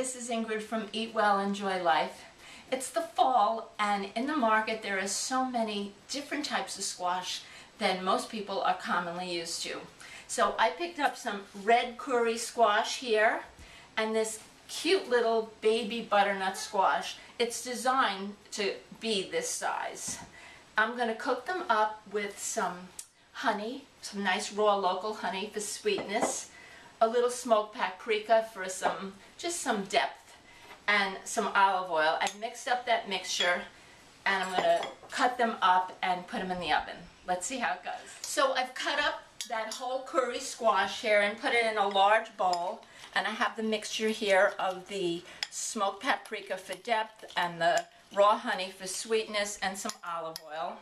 this is Ingrid from Eat Well, Enjoy Life. It's the fall, and in the market there are so many different types of squash than most people are commonly used to. So I picked up some red kuri squash here, and this cute little baby butternut squash. It's designed to be this size. I'm going to cook them up with some honey, some nice raw local honey for sweetness, a little smoked paprika for some, just some depth, and some olive oil. I've mixed up that mixture and I'm to cut them up and put them in the oven. Let's see how it goes. So I've cut up that whole kuri squash here and put it in a large bowl and I have the mixture here of the smoked paprika for depth and the raw honey for sweetness and some olive oil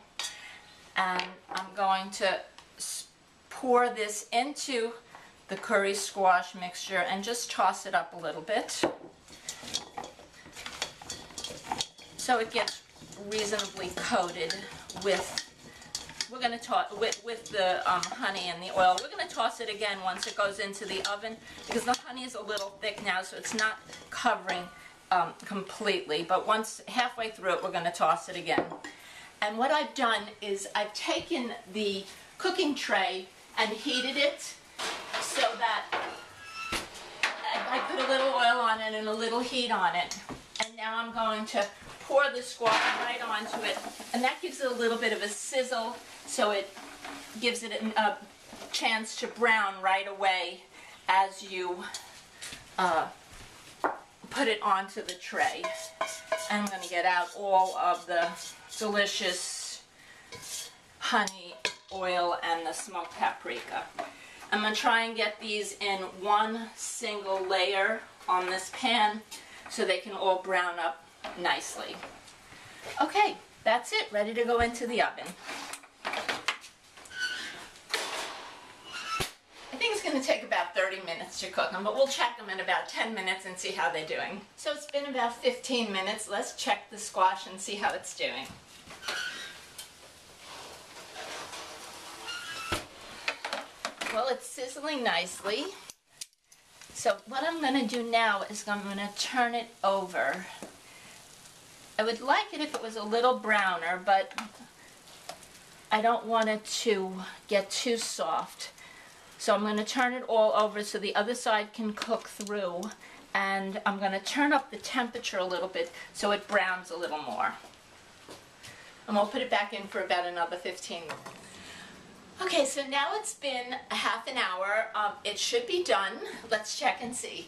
and I'm going to pour this into the kuri squash mixture and just toss it up a little bit so it gets reasonably coated with we're going to toss with, with the um, honey and the oil. We're going to toss it again once it goes into the oven because the honey is a little thick now so it's not covering um, completely but once halfway through it we're going to toss it again. And what I've done is I've taken the cooking tray and heated it I put a little oil on it and a little heat on it. And now I'm going to pour the squash right onto it. And that gives it a little bit of a sizzle so it gives it a chance to brown right away as you uh, put it onto the tray. I'm going to get out all of the delicious honey, oil, and the smoked paprika. I'm going to try and get these in one single layer on this pan so they can all brown up nicely. Okay, that's it, ready to go into the oven. I think it's going to take about 30 minutes to cook them, but we'll check them in about 10 minutes and see how they're doing. So it's been about 15 minutes. Let's check the squash and see how it's doing. Well, it's sizzling nicely. So what I'm going to do now is I'm going to turn it over. I would like it if it was a little browner, but I don't want it to get too soft. So I'm going to turn it all over so the other side can cook through. And I'm going to turn up the temperature a little bit so it browns a little more. And we'll put it back in for about another 15 minutes. Okay, so now it's been a half an hour. Um, it should be done. Let's check and see.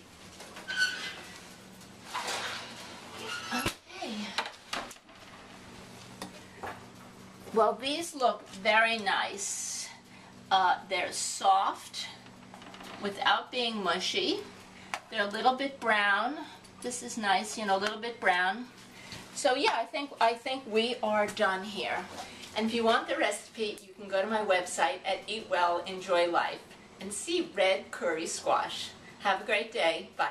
Okay. Well, these look very nice. Uh, they're soft without being mushy. They're a little bit brown. This is nice, you know, a little bit brown. So yeah, I think I think we are done here. And if you want the recipe, you can go to my website at Eat Well, Enjoy Life and see red kuri squash. Have a great day. Bye.